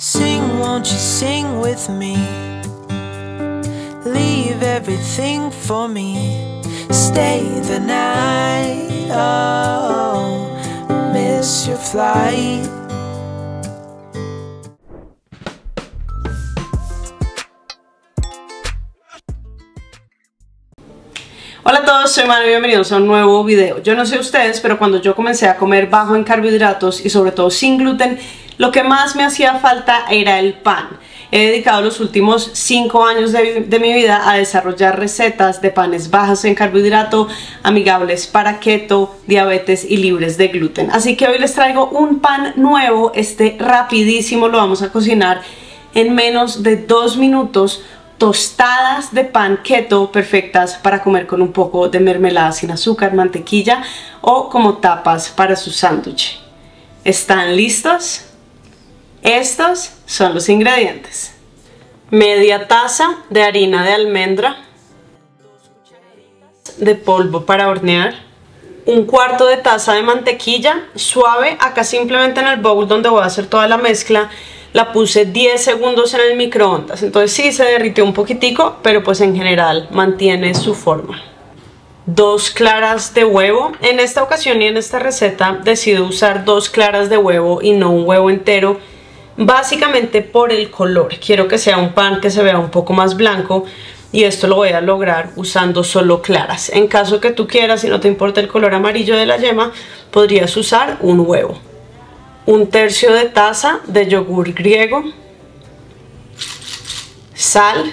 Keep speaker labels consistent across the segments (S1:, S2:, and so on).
S1: Sing, won't you sing with me? Leave everything for me. Stay the night. Oh, miss your flight.
S2: Hola a todos, soy Manu y bienvenidos a un nuevo video. Yo no sé ustedes, pero cuando yo comencé a comer bajo en carbohidratos y sobre todo sin gluten, lo que más me hacía falta era el pan. He dedicado los últimos 5 años de, mi vida a desarrollar recetas de panes bajos en carbohidrato, amigables para keto, diabetes y libres de gluten. Así que hoy les traigo un pan nuevo, este rapidísimo lo vamos a cocinar en menos de 2 minutos tostadas de pan keto perfectas para comer con un poco de mermelada sin azúcar, mantequilla o como tapas para su sándwich. ¿Están listos? Estos son los ingredientes. Media taza de harina de almendra, de polvo para hornear, un cuarto de taza de mantequilla suave, acá simplemente en el bowl donde voy a hacer toda la mezcla. La puse 10 segundos en el microondas. Entonces sí se derritió un poquitico pero pues en general mantiene su forma. Dos claras de huevo. En esta ocasión y en esta receta decido usar dos claras de huevo y no un huevo entero básicamente por el color. Quiero que sea un pan que se vea un poco más blanco y esto lo voy a lograr usando solo claras. En caso que tú quieras y no te importa el color amarillo de la yema podrías usar un huevo un tercio de taza de yogur griego, sal,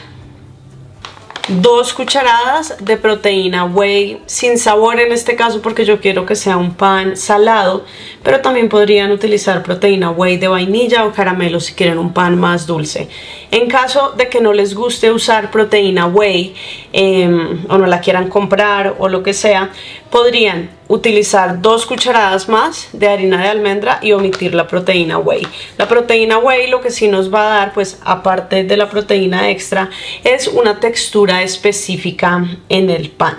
S2: dos cucharadas de proteína whey sin sabor en este caso porque yo quiero que sea un pan salado pero también podrían utilizar proteína whey de vainilla o caramelo si quieren un pan más dulce. En caso de que no les guste usar proteína whey eh, o no la quieran comprar o lo que sea podrían utilizar dos cucharadas más de harina de almendra y omitir la proteína whey. La proteína whey lo que sí nos va a dar, pues aparte de la proteína extra, es una textura específica en el pan.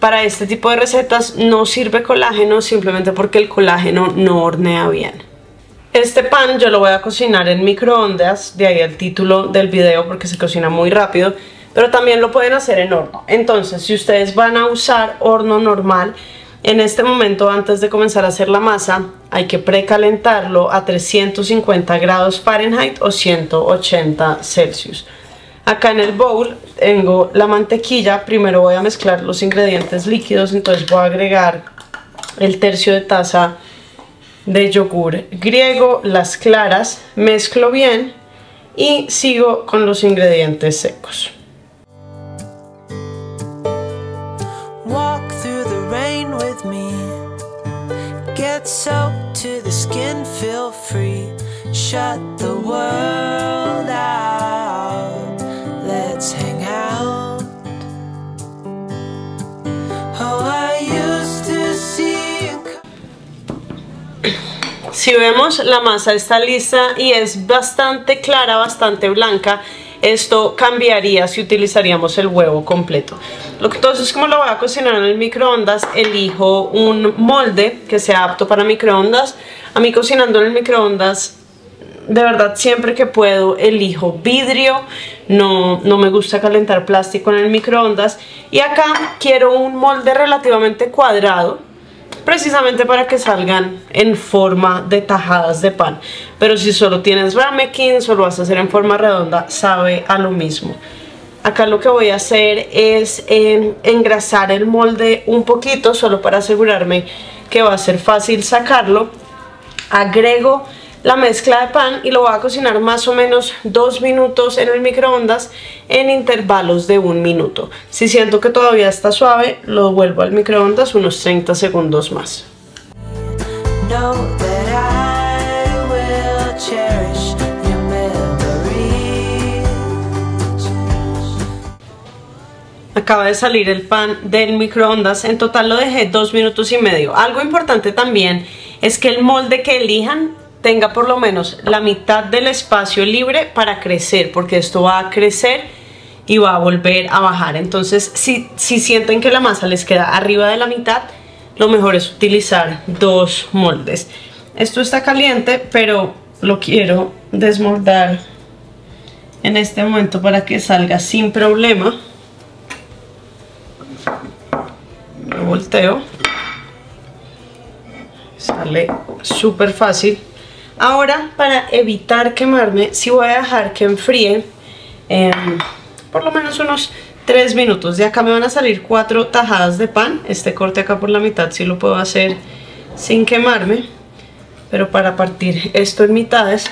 S2: Para este tipo de recetas no sirve colágeno simplemente porque el colágeno no hornea bien. Este pan yo lo voy a cocinar en microondas, de ahí el título del video porque se cocina muy rápido pero también lo pueden hacer en horno. Entonces, si ustedes van a usar horno normal, en este momento antes de comenzar a hacer la masa, hay que precalentarlo a 350 grados Fahrenheit o 180 Celsius. Acá en el bowl tengo la mantequilla, primero voy a mezclar los ingredientes líquidos, entonces voy a agregar el tercio de taza de yogur griego, las claras, mezclo bien y sigo con los ingredientes secos.
S1: Get soaked to the skin, feel free. Shut the world out. Let's hang out. Oh.
S2: Si vemos la masa está lista y es bastante clara, bastante blanca esto cambiaría si utilizaríamos el huevo completo. Lo que entonces como lo voy a cocinar en el microondas, elijo un molde que sea apto para microondas. A mí cocinando en el microondas de verdad siempre que puedo elijo vidrio, no, no, me gusta calentar plástico en el microondas y acá quiero un molde relativamente cuadrado precisamente para que salgan en forma de tajadas de pan. Pero si solo tienes ramekin, solo vas a hacer en forma redonda, sabe a lo mismo. Acá lo que voy a hacer es engrasar el molde un poquito, solo para asegurarme que va a ser fácil sacarlo. Agrego la mezcla de pan y lo voy a cocinar más o menos dos minutos en el microondas en intervalos de un minuto. Si siento que todavía está suave, lo vuelvo al microondas unos 30 segundos más. Acaba de salir el pan del microondas, en total lo dejé dos minutos y medio. Algo importante también es que el molde que elijan tenga por lo menos la mitad del espacio libre para crecer, porque esto va a crecer y va a volver a bajar. Entonces, si, si sienten que la masa les queda arriba de la mitad, lo mejor es utilizar dos moldes. Esto está caliente, pero lo quiero desmoldar en este momento para que salga sin problema. Lo volteo. Sale súper fácil. Ahora, para evitar quemarme, sí voy a dejar que enfríen em, por lo menos unos 3 minutos. De acá me van a salir 4 tajadas de pan. Este corte acá por la mitad sí lo puedo hacer sin quemarme. Pero para partir esto en mitades,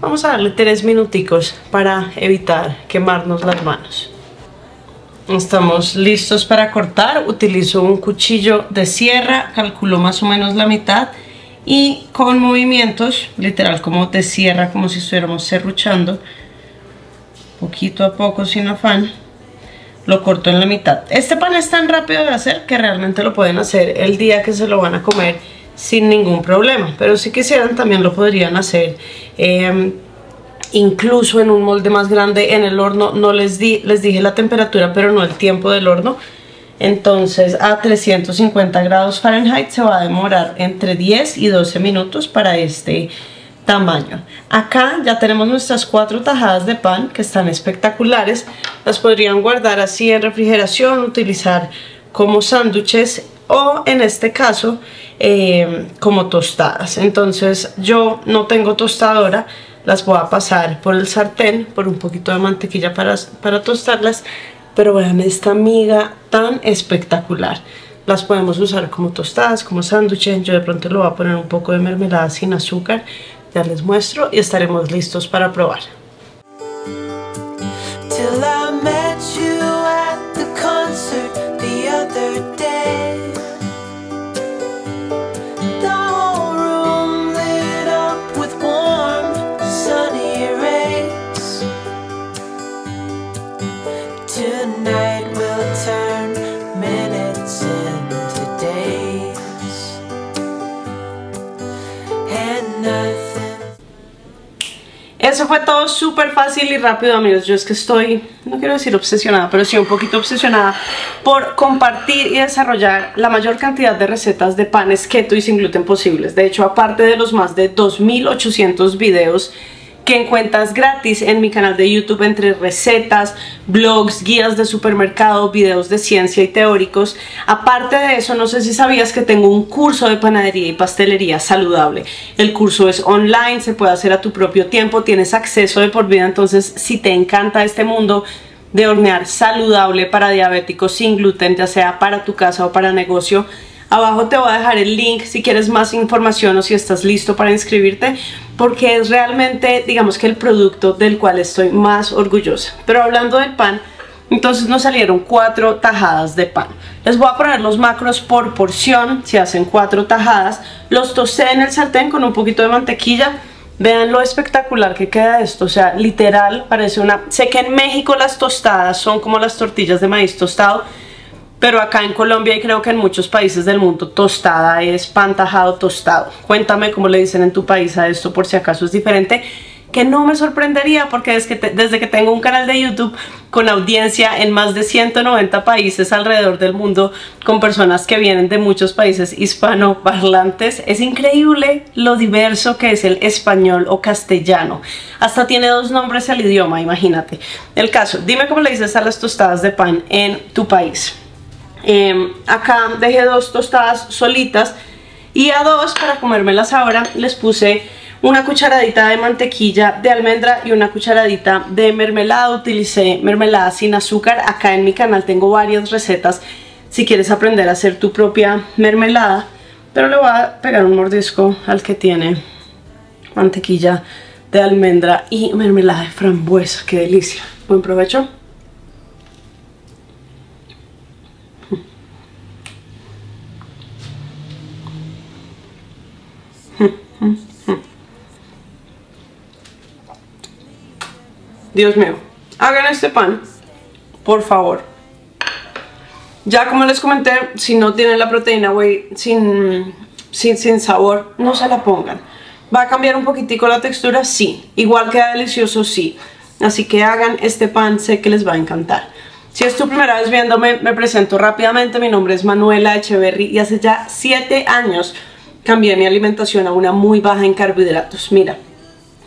S2: vamos a darle 3 minuticos para evitar quemarnos las manos. Estamos listos para cortar. Utilizo un cuchillo de sierra, calculo más o menos la mitad y con movimientos, literal como de sierra, como si estuviéramos serruchando, poquito a poco sin afán, lo corto en la mitad. Este pan es tan rápido de hacer que realmente lo pueden hacer el día que se lo van a comer sin ningún problema, pero si quisieran también lo podrían hacer em, incluso en un molde más grande en el horno, no les, di, les dije la temperatura pero no el tiempo del horno, entonces a 350 grados Fahrenheit se va a demorar entre 10 y 12 minutos para este tamaño. Acá ya tenemos nuestras cuatro tajadas de pan que están espectaculares. Las podrían guardar así en refrigeración, utilizar como sándwiches o en este caso eh, como tostadas. Entonces yo no tengo tostadora, las voy a pasar por el sartén, por un poquito de mantequilla para, para tostarlas pero vean esta miga tan espectacular. Las podemos usar como tostadas, como sándwiches. Yo de pronto le voy a poner un poco de mermelada sin azúcar. Ya les muestro y estaremos listos para probar. Eso fue todo súper fácil y rápido amigos, yo es que estoy, no quiero decir obsesionada, pero sí un poquito obsesionada por compartir y desarrollar la mayor cantidad de recetas de panes keto y sin gluten posibles. De hecho, aparte de los más de 2800 videos que encuentras gratis en mi canal de YouTube entre recetas, blogs, guías de supermercado, videos de ciencia y teóricos. Aparte de eso, no sé si sabías que tengo un curso de panadería y pastelería saludable. El curso es online, se puede hacer a tu propio tiempo, tienes acceso de por vida, entonces si te encanta este mundo de hornear saludable para diabéticos sin gluten, ya sea para tu casa o para negocio, Abajo te voy a dejar el link si quieres más información o si estás listo para inscribirte porque es realmente, digamos que el producto del cual estoy más orgullosa. Pero hablando del pan, entonces nos salieron cuatro tajadas de pan. Les voy a poner los macros por porción, si hacen cuatro tajadas. Los tosté en el sartén con un poquito de mantequilla. Vean lo espectacular que queda esto, o sea, literal parece una... Sé que en México las tostadas son como las tortillas de maíz tostado, pero acá en Colombia y creo que en muchos países del mundo tostada es pan tajado tostado. Cuéntame cómo le dicen en tu país a esto por si acaso es diferente, que no me sorprendería porque es que desde que tengo un canal de YouTube con audiencia en más de 190 países alrededor del mundo con personas que vienen de muchos países hispanoparlantes, es increíble lo diverso que es el español o castellano. Hasta tiene dos nombres el idioma, imagínate. El caso, dime cómo le dices a las tostadas de pan en tu país. Em, acá dejé dos tostadas solitas y a dos para comérmelas ahora les puse una cucharadita de mantequilla de almendra y una cucharadita de mermelada. Utilicé mermelada sin azúcar. Acá en mi canal tengo varias recetas si quieres aprender a hacer tu propia mermelada. Pero le voy a pegar un mordisco al que tiene mantequilla de almendra y mermelada de frambuesa. ¡Qué delicia! Buen provecho. Dios mío, hagan este pan, por favor. Ya como les comenté, si no tienen la proteína whey sin, sin, sin sabor, no se la pongan. ¿Va a cambiar un poquitico la textura? Sí. Igual queda delicioso, sí. Así que hagan este pan, sé que les va a encantar. Si es tu primera vez viéndome, me presento rápidamente. Mi nombre es Manuela Echeverry y hace ya 7 años cambié mi alimentación a una muy baja en carbohidratos. Mira,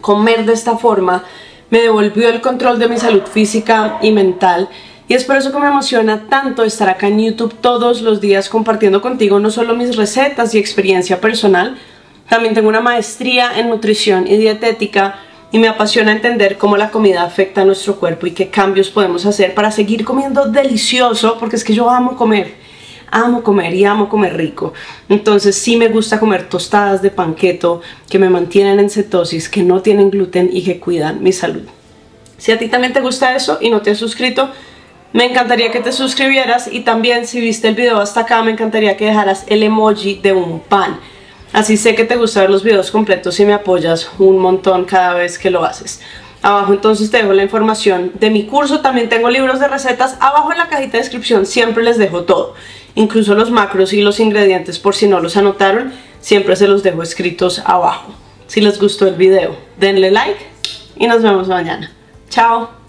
S2: comer de esta forma me devolvió el control de mi salud física y mental y es por eso que me emociona tanto estar acá en YouTube todos los días compartiendo contigo no solo mis recetas y experiencia personal, también tengo una maestría en nutrición y dietética y me apasiona entender cómo la comida afecta a nuestro cuerpo y qué cambios podemos hacer para seguir comiendo delicioso, porque es que yo amo comer, amo comer y amo comer rico. Entonces sí me gusta comer tostadas de panqueto que me mantienen en cetosis, que no tienen gluten y que cuidan mi salud. Si a ti también te gusta eso y no te has suscrito, me encantaría que te suscribieras y también si viste el video hasta acá me encantaría que dejaras el emoji de un pan. Así sé que te gusta ver los videos completos y me apoyas un montón cada vez que lo haces. Abajo entonces te dejo la información de mi curso, también tengo libros de recetas, abajo en la cajita de descripción siempre les dejo todo, incluso los macros y los ingredientes por si no los anotaron, siempre se los dejo escritos abajo. Si les gustó el video, denle like y nos vemos mañana. Chao.